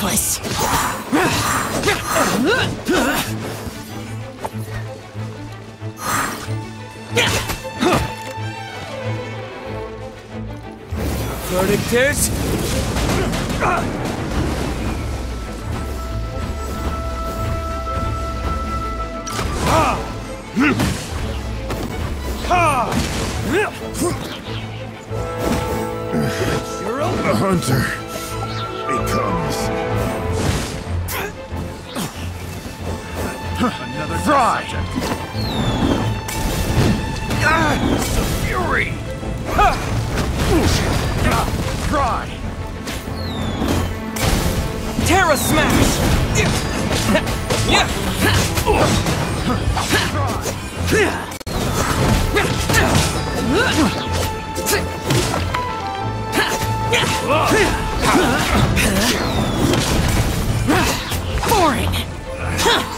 Useless. Verdict is... A hunter another fry. Ah, the fury. Fry. Terra Smash! Boring.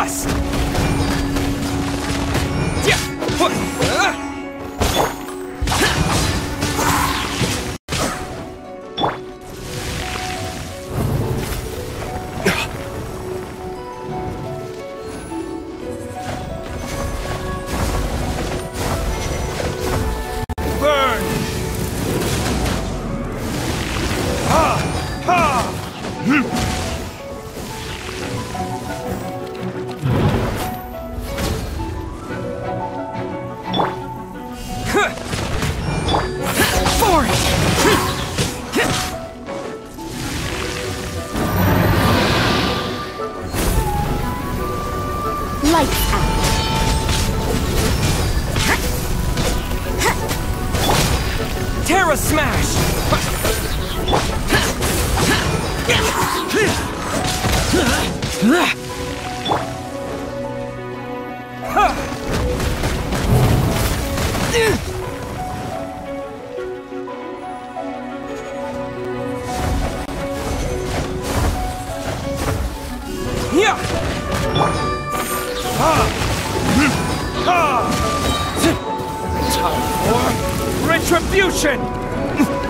dust! Time for retribution!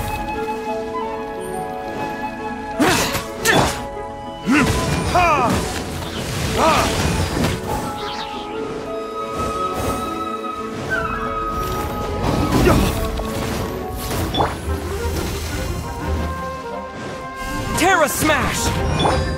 Smash!